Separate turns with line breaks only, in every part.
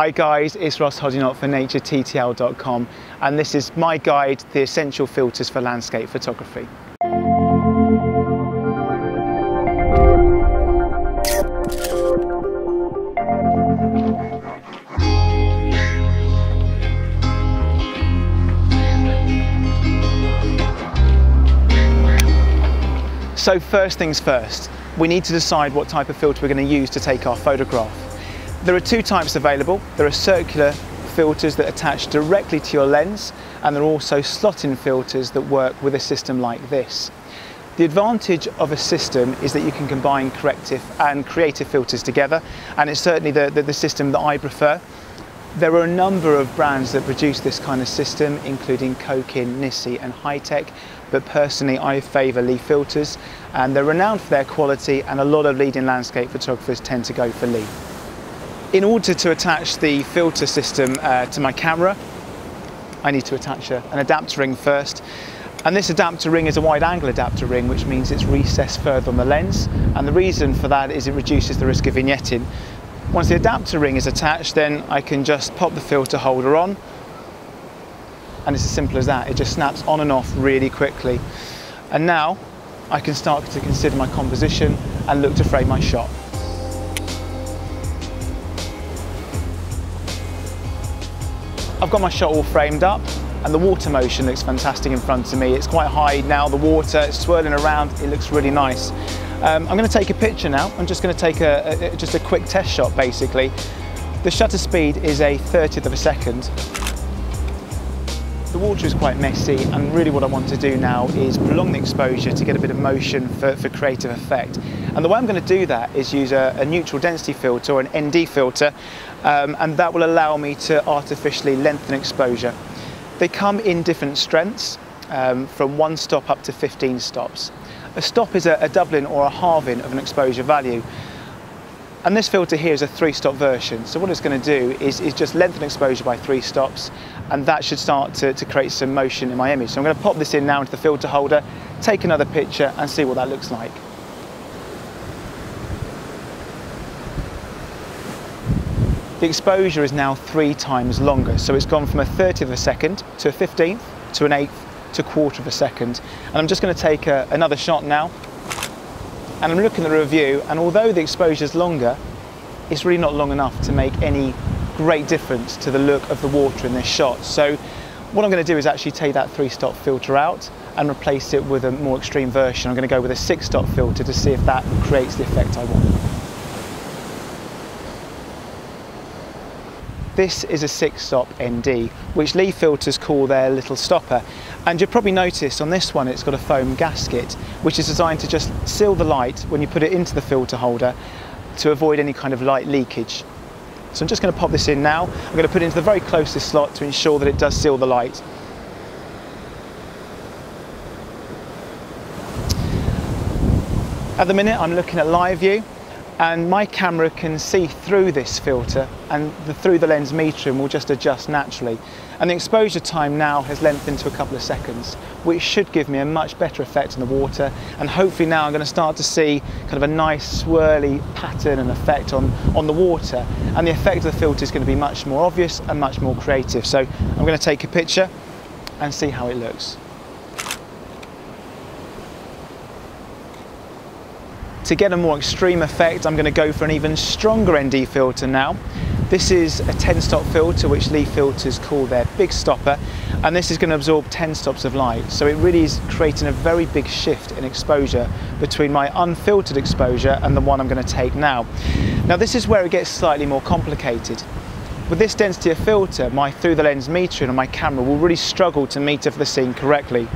Hi guys, it's Ross Hoddinott for naturettl.com and this is my guide, The Essential Filters for Landscape Photography. So first things first, we need to decide what type of filter we're going to use to take our photograph. There are two types available. There are circular filters that attach directly to your lens and there are also slot-in filters that work with a system like this. The advantage of a system is that you can combine corrective and creative filters together and it's certainly the, the, the system that I prefer. There are a number of brands that produce this kind of system, including Cokin, NiSi and Hitec, but personally I favour Lee filters and they're renowned for their quality and a lot of leading landscape photographers tend to go for Lee. In order to attach the filter system uh, to my camera, I need to attach a, an adapter ring first. And this adapter ring is a wide angle adapter ring, which means it's recessed further on the lens. And the reason for that is it reduces the risk of vignetting. Once the adapter ring is attached, then I can just pop the filter holder on. And it's as simple as that. It just snaps on and off really quickly. And now I can start to consider my composition and look to frame my shot. I've got my shot all framed up and the water motion looks fantastic in front of me. It's quite high now, the water, it's swirling around, it looks really nice. Um, I'm going to take a picture now. I'm just going to take a, a, just a quick test shot basically. The shutter speed is a 30th of a second the water is quite messy and really what I want to do now is prolong the exposure to get a bit of motion for, for creative effect. And the way I'm going to do that is use a, a neutral density filter or an ND filter um, and that will allow me to artificially lengthen exposure. They come in different strengths um, from one stop up to 15 stops. A stop is a, a doubling or a halving of an exposure value. And this filter here is a three stop version. So what it's going to do is, is just lengthen exposure by three stops and that should start to, to create some motion in my image. So I'm going to pop this in now into the filter holder, take another picture and see what that looks like. The exposure is now three times longer. So it's gone from a 30th of a second to a 15th to an eighth to a quarter of a second. And I'm just going to take a, another shot now and I'm looking at the review and although the exposure is longer, it's really not long enough to make any great difference to the look of the water in this shot. So what I'm going to do is actually take that three stop filter out and replace it with a more extreme version. I'm going to go with a six stop filter to see if that creates the effect I want. This is a six stop ND, which Lee filters call their little stopper. And you'll probably notice on this one it's got a foam gasket, which is designed to just seal the light when you put it into the filter holder to avoid any kind of light leakage. So I'm just going to pop this in now. I'm going to put it into the very closest slot to ensure that it does seal the light. At the minute I'm looking at live view and my camera can see through this filter and the through the lens metering will just adjust naturally. And the exposure time now has lengthened to a couple of seconds which should give me a much better effect on the water. And hopefully now I'm going to start to see kind of a nice swirly pattern and effect on on the water. And the effect of the filter is going to be much more obvious and much more creative. So I'm going to take a picture and see how it looks To get a more extreme effect, I'm going to go for an even stronger ND filter now. This is a 10 stop filter, which Lee filters call their big stopper, and this is going to absorb 10 stops of light. So it really is creating a very big shift in exposure between my unfiltered exposure and the one I'm going to take now. Now this is where it gets slightly more complicated. With this density of filter, my through the lens metering on my camera will really struggle to meter for the scene correctly.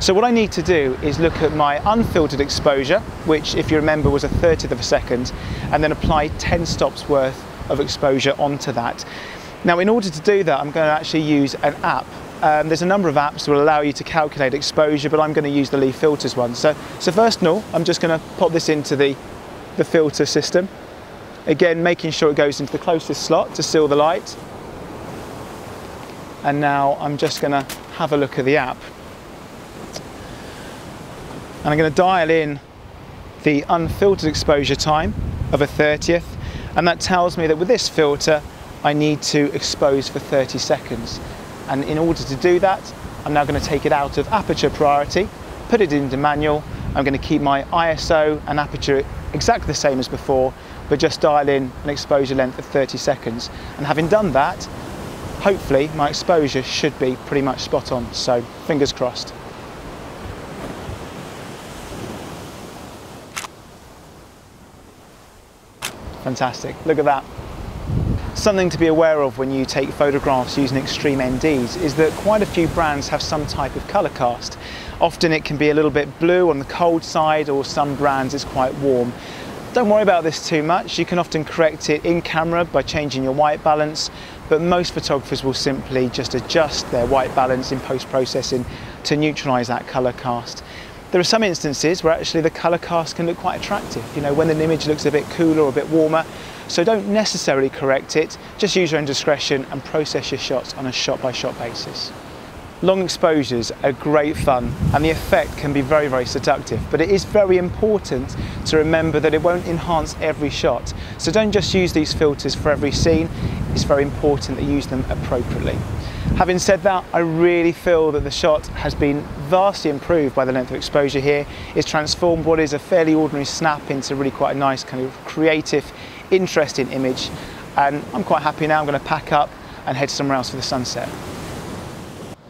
So what I need to do is look at my unfiltered exposure, which if you remember was a 30th of a second, and then apply 10 stops worth of exposure onto that. Now in order to do that, I'm going to actually use an app um, there's a number of apps that will allow you to calculate exposure, but I'm going to use the Lee Filters one. So, so first of all, I'm just going to pop this into the, the filter system. Again, making sure it goes into the closest slot to seal the light. And now I'm just going to have a look at the app. And I'm going to dial in the unfiltered exposure time of a 30th. And that tells me that with this filter, I need to expose for 30 seconds. And in order to do that, I'm now going to take it out of aperture priority, put it into manual. I'm going to keep my ISO and aperture exactly the same as before, but just dial in an exposure length of 30 seconds. And having done that, hopefully my exposure should be pretty much spot on. So fingers crossed. Fantastic, look at that. Something to be aware of when you take photographs using extreme NDs is that quite a few brands have some type of colour cast. Often it can be a little bit blue on the cold side or some brands it's quite warm. Don't worry about this too much, you can often correct it in camera by changing your white balance, but most photographers will simply just adjust their white balance in post-processing to neutralise that colour cast. There are some instances where actually the colour cast can look quite attractive, you know, when an image looks a bit cooler or a bit warmer. So don't necessarily correct it, just use your own discretion and process your shots on a shot by shot basis. Long exposures are great fun and the effect can be very, very seductive, but it is very important to remember that it won't enhance every shot. So don't just use these filters for every scene, it's very important that you use them appropriately. Having said that, I really feel that the shot has been vastly improved by the length of exposure here. It's transformed what is a fairly ordinary snap into really quite a nice kind of creative, interesting image. And I'm quite happy now, I'm gonna pack up and head somewhere else for the sunset.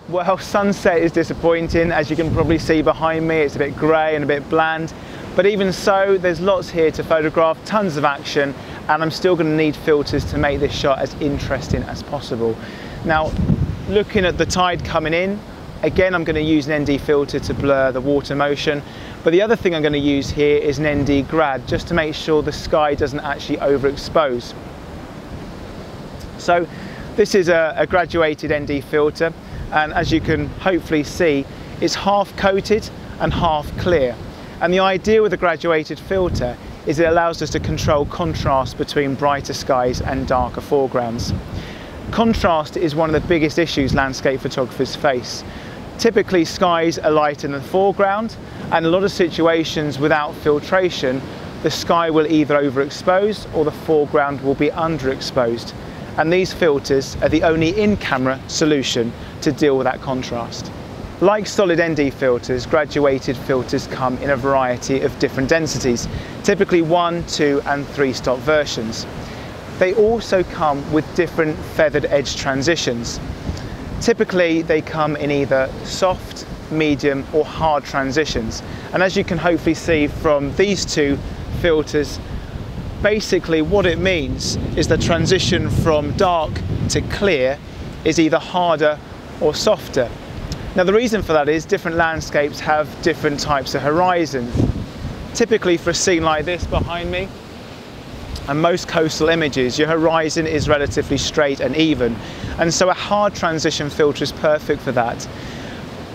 Well, sunset is disappointing. As you can probably see behind me, it's a bit grey and a bit bland. But even so, there's lots here to photograph, tons of action, and I'm still gonna need filters to make this shot as interesting as possible. Now, Looking at the tide coming in, again I'm going to use an ND filter to blur the water motion, but the other thing I'm going to use here is an ND grad just to make sure the sky doesn't actually overexpose. So this is a, a graduated ND filter and as you can hopefully see it's half coated and half clear. And the idea with a graduated filter is it allows us to control contrast between brighter skies and darker foregrounds. Contrast is one of the biggest issues landscape photographers face. Typically skies are lighter than the foreground and a lot of situations without filtration the sky will either overexpose or the foreground will be underexposed and these filters are the only in-camera solution to deal with that contrast. Like solid ND filters, graduated filters come in a variety of different densities, typically one, two and three stop versions they also come with different feathered edge transitions. Typically they come in either soft, medium or hard transitions. And as you can hopefully see from these two filters, basically what it means is the transition from dark to clear is either harder or softer. Now the reason for that is different landscapes have different types of horizon. Typically for a scene like this behind me, and most coastal images, your horizon is relatively straight and even. And so a hard transition filter is perfect for that.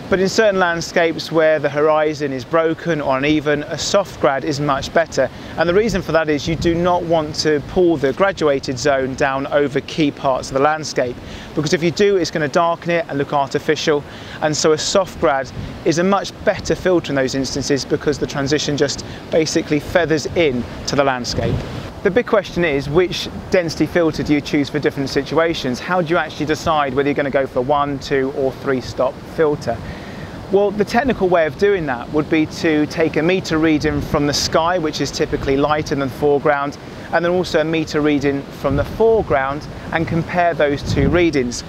But in certain landscapes where the horizon is broken or uneven, a soft grad is much better. And the reason for that is you do not want to pull the graduated zone down over key parts of the landscape. Because if you do, it's going to darken it and look artificial. And so a soft grad is a much better filter in those instances because the transition just basically feathers in to the landscape. The big question is which density filter do you choose for different situations? How do you actually decide whether you're going to go for one, two or three stop filter? Well, the technical way of doing that would be to take a meter reading from the sky, which is typically lighter than the foreground, and then also a meter reading from the foreground and compare those two readings.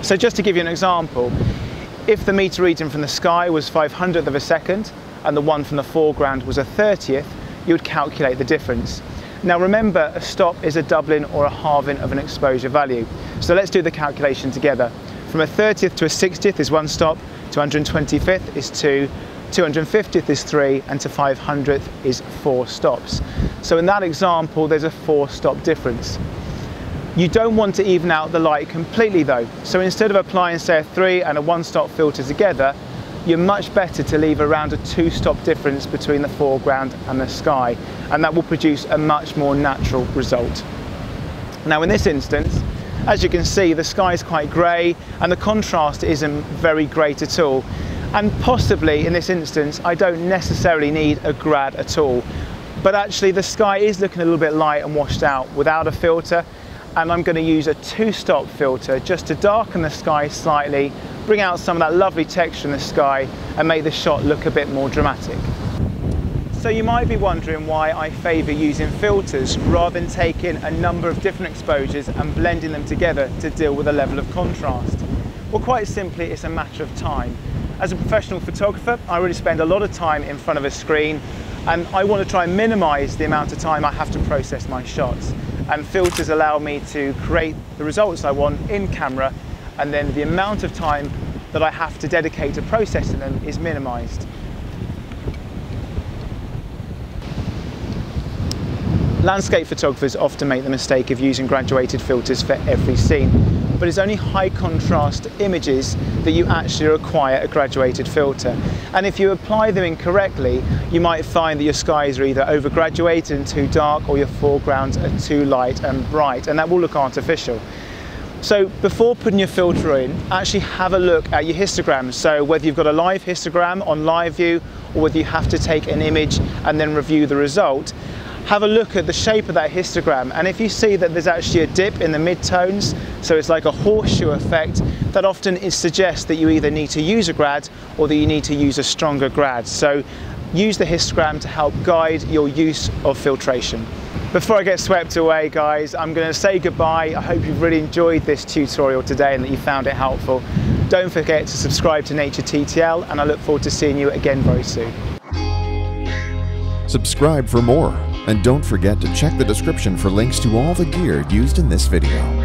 So just to give you an example, if the meter reading from the sky was 500th of a second and the one from the foreground was a 30th, you would calculate the difference. Now remember, a stop is a doubling or a halving of an exposure value. So let's do the calculation together. From a 30th to a 60th is one stop, to 125th is two, 250th is three, and to 500th is four stops. So in that example, there's a four stop difference. You don't want to even out the light completely though. So instead of applying say a three and a one stop filter together, you're much better to leave around a two stop difference between the foreground and the sky and that will produce a much more natural result. Now in this instance, as you can see the sky is quite grey and the contrast isn't very great at all. And possibly in this instance I don't necessarily need a grad at all. But actually the sky is looking a little bit light and washed out without a filter. And I'm going to use a two-stop filter just to darken the sky slightly, bring out some of that lovely texture in the sky and make the shot look a bit more dramatic. So you might be wondering why I favour using filters rather than taking a number of different exposures and blending them together to deal with a level of contrast. Well quite simply it's a matter of time. As a professional photographer I really spend a lot of time in front of a screen and I want to try and minimise the amount of time I have to process my shots and filters allow me to create the results I want in camera and then the amount of time that I have to dedicate to processing them is minimised. Landscape photographers often make the mistake of using graduated filters for every scene, but it's only high contrast images that you actually require a graduated filter. And if you apply them incorrectly, you might find that your skies are either overgraduated and too dark or your foregrounds are too light and bright, and that will look artificial. So before putting your filter in, actually have a look at your histogram. So whether you've got a live histogram on live view or whether you have to take an image and then review the result, have a look at the shape of that histogram and if you see that there's actually a dip in the midtones so it's like a horseshoe effect that often suggests that you either need to use a grad or that you need to use a stronger grad. So use the histogram to help guide your use of filtration. Before I get swept away guys I'm going to say goodbye. I hope you've really enjoyed this tutorial today and that you found it helpful. Don't forget to subscribe to Nature TTL and I look forward to seeing you again very soon.
Subscribe for more and don't forget to check the description for links to all the gear used in this video.